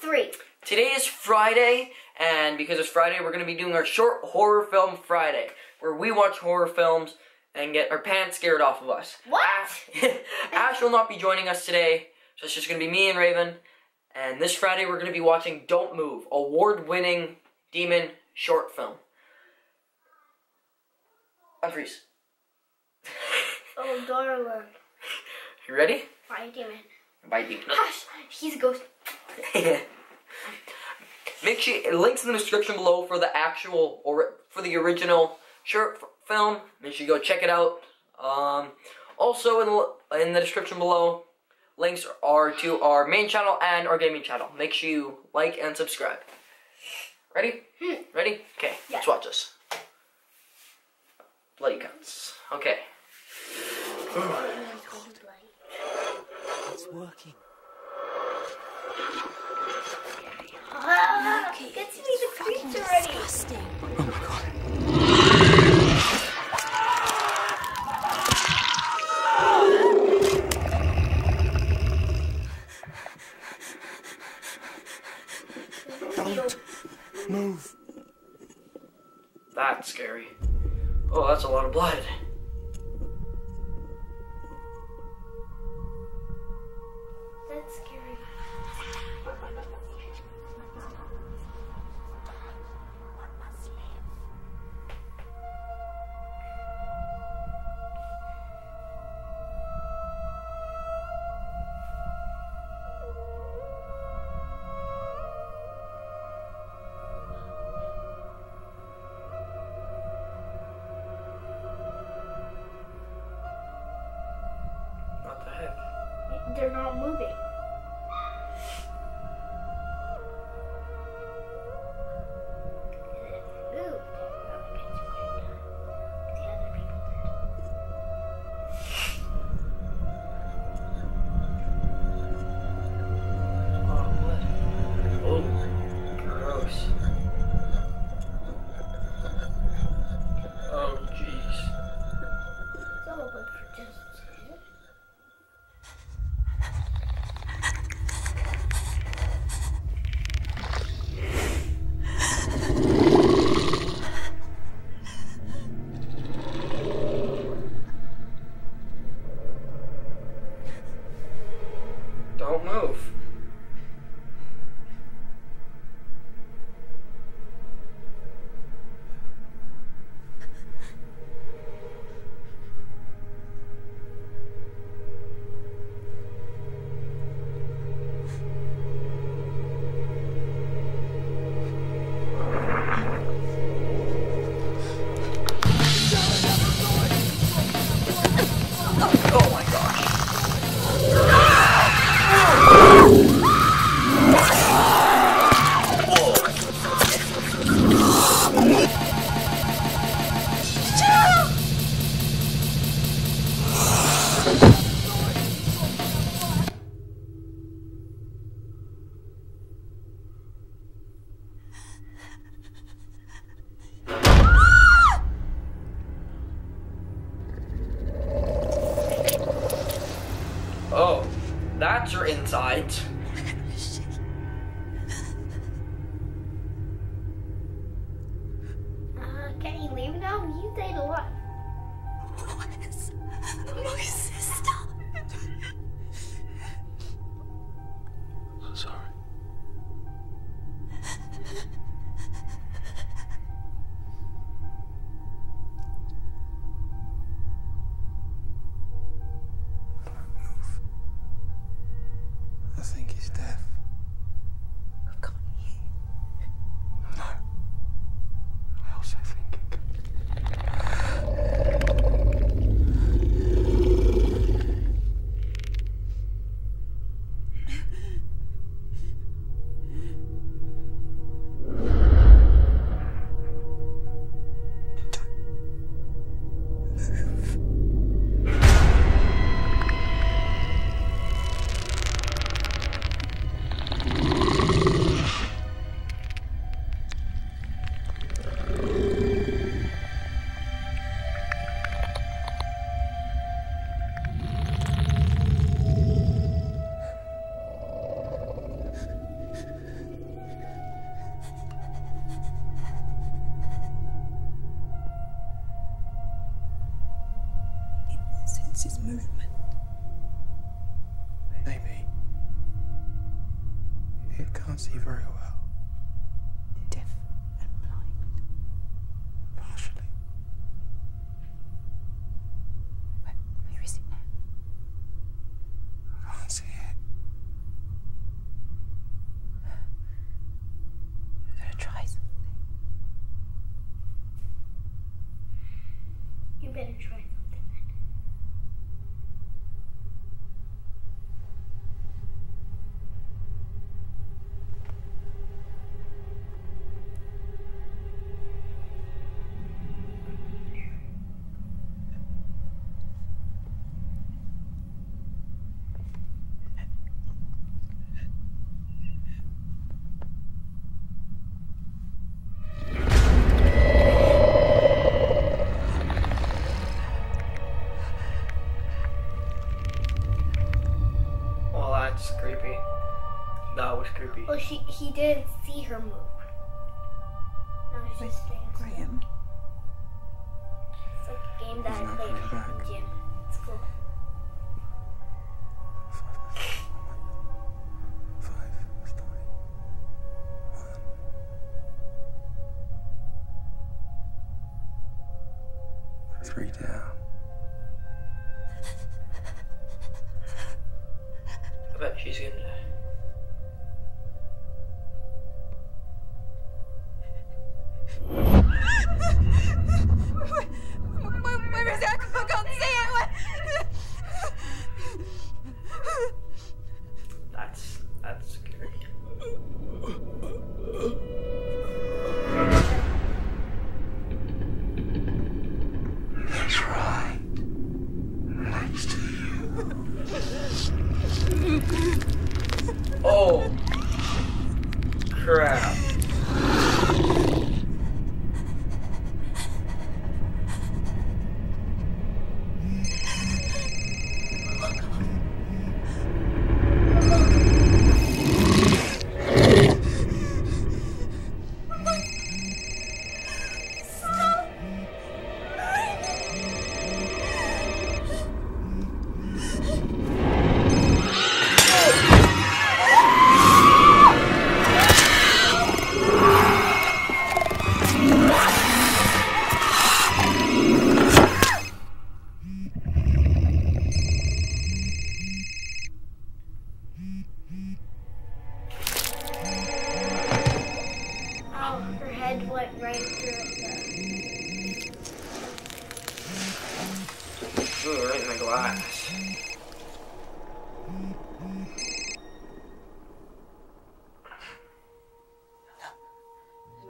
three. Today is Friday, and because it's Friday, we're going to be doing our short horror film Friday, where we watch horror films and get our pants scared off of us. What? Ash, Ash will not be joining us today, so it's just going to be me and Raven. And this Friday, we're going to be watching Don't Move, award-winning demon short film. Unfreeze. Oh, darling. You ready? Bye, demon. Bye, demon. Hush! He's a ghost. Make sure links in the description below for the actual or for the original short f- film. Make sure you go check it out. Um, also in the in the description below, links are to our main channel and our gaming channel. Make sure you like and subscribe. Ready? Hmm. Ready? Okay. Yeah. Let's watch this. Bloody Cuts. Okay. It's working. Get to me the creature already. Disgusting. Oh my god. Don't move. That's scary. Oh, that's a lot of blood. Not moving. Your didn't see her move. Now she's Graham. It's like a game that He's I played in the gym. It's cool. Three down.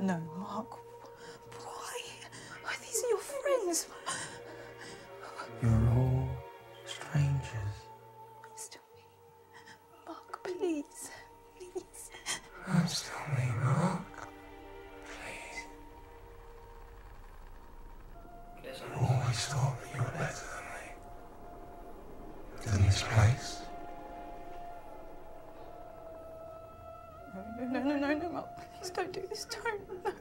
No, Mark no, no, no, no, Mum. Please don't do this. Don't. No.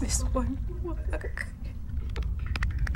This won't work.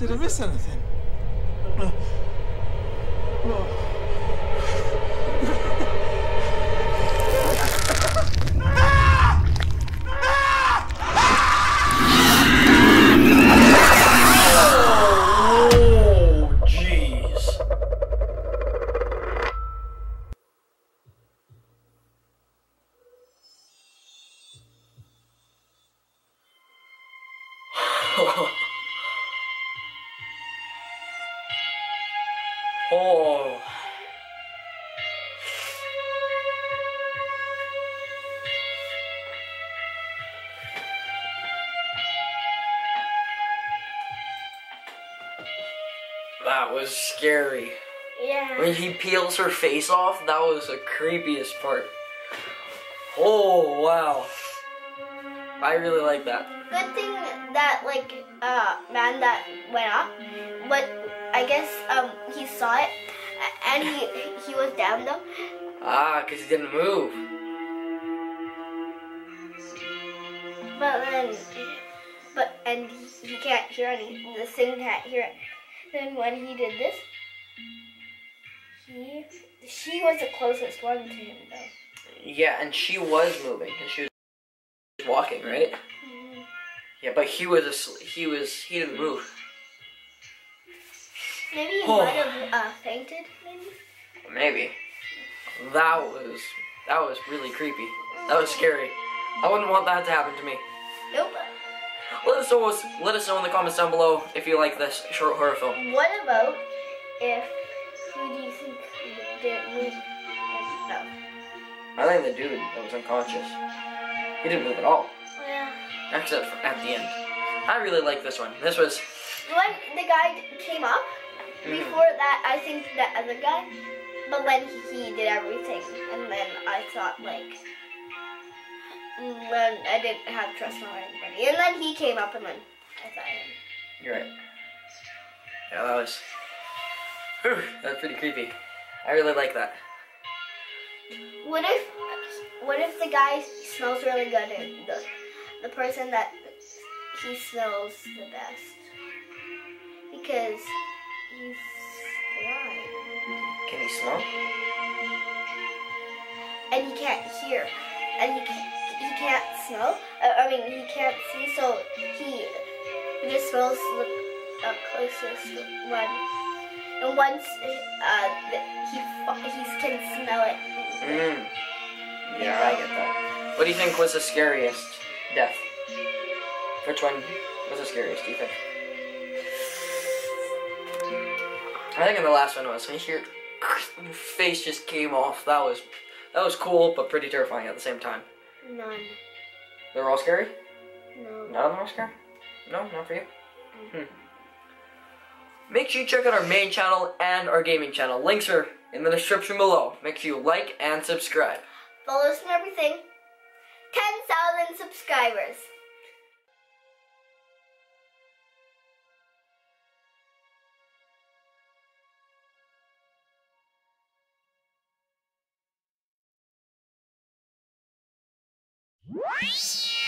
Did I miss anything? Oh. oh. That was scary. Yeah. When he peels her face off, that was the creepiest part. Oh wow. I really like that. Good thing that like uh man that went up, but I guess um he saw it and he he was down though. Ah, because he didn't move. But then, but and he, can't hear any. The thing can't hear it. Then when he did this, he she was the closest one to him though. Yeah, and she was moving, and she was walking, right? Mhm. Yeah, but he was asleep. He was. He didn't move. Maybe he Oh. might have uh, fainted. Maybe. Maybe. That was. That was really creepy. That was scary. I wouldn't want that to happen to me. Nope. Let us know. Let us know in the comments down below if you like this short horror film. What about if who do you think didn't move? No. I think the dude that was unconscious. He didn't move at all. Yeah. Except at the end. I really like this one. This was. When the guy came up, Mhm. before that, I think the other guy, but then he did everything, and then I thought like, mm, then I didn't have trust on anybody, and then he came up, and then I thought him. You're right. Yeah, that was. Whew, that was pretty creepy. I really like that. What if, what if the guy smells really good, and the the person that he smells the best, because Can he smell? and he can't hear, and he can't, he can't smell. Uh, I mean, he can't see, so he he just smells the uh, closest one. And once uh, he he can smell it. Mm. Yeah, I get that. What do you think was the scariest death? Which one was the scariest, do you think? I think in the last one was when your face just came off. That was that was cool, but pretty terrifying at the same time. None. They were all scary? No. None of them were scary? No, not for you. Hmm. Make sure you check out our main channel and our gaming channel. Links are in the description below. Make sure you like and subscribe. Follow us and everything. Ten thousand subscribers. Whee!